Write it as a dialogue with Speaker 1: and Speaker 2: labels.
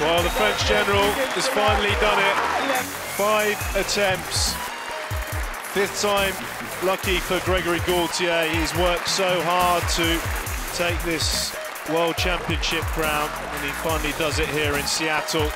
Speaker 1: Well, the French general has finally done it. Five attempts. Fifth time lucky for Gregory Gaultier. He's worked so hard to take this World Championship crown, and he finally does it here in Seattle.